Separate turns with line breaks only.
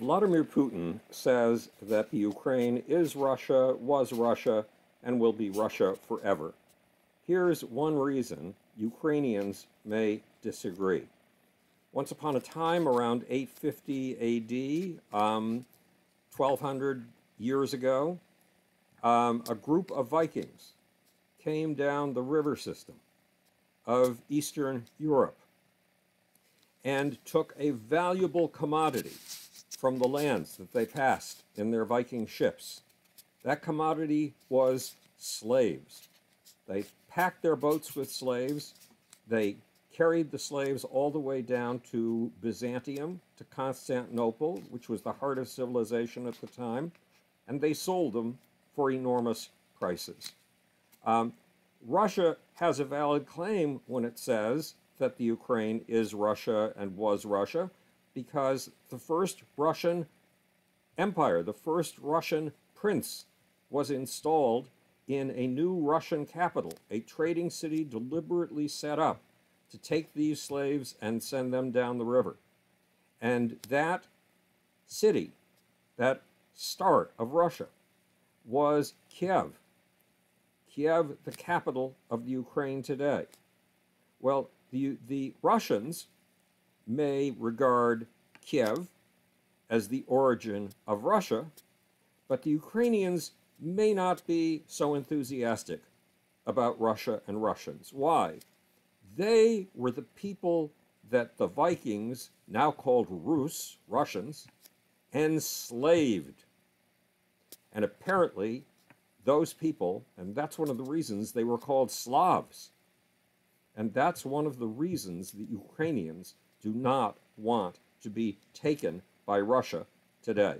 Vladimir Putin says that the Ukraine is Russia, was Russia, and will be Russia forever. Here's one reason Ukrainians may disagree. Once upon a time, around 850 AD, um, 1200 years ago, um, a group of Vikings came down the river system of Eastern Europe and took a valuable commodity from the lands that they passed in their Viking ships. That commodity was slaves. They packed their boats with slaves. They carried the slaves all the way down to Byzantium, to Constantinople, which was the heart of civilization at the time, and they sold them for enormous prices. Um, Russia has a valid claim when it says that the Ukraine is Russia and was Russia, because the first Russian empire, the first Russian prince, was installed in a new Russian capital, a trading city deliberately set up to take these slaves and send them down the river. And that city, that start of Russia, was Kiev. Kiev, the capital of the Ukraine today. Well, the, the Russians may regard Kiev as the origin of Russia, but the Ukrainians may not be so enthusiastic about Russia and Russians. Why? They were the people that the Vikings, now called Rus, Russians, enslaved. And apparently, those people, and that's one of the reasons they were called Slavs. And that's one of the reasons the Ukrainians do not want to be taken by Russia today.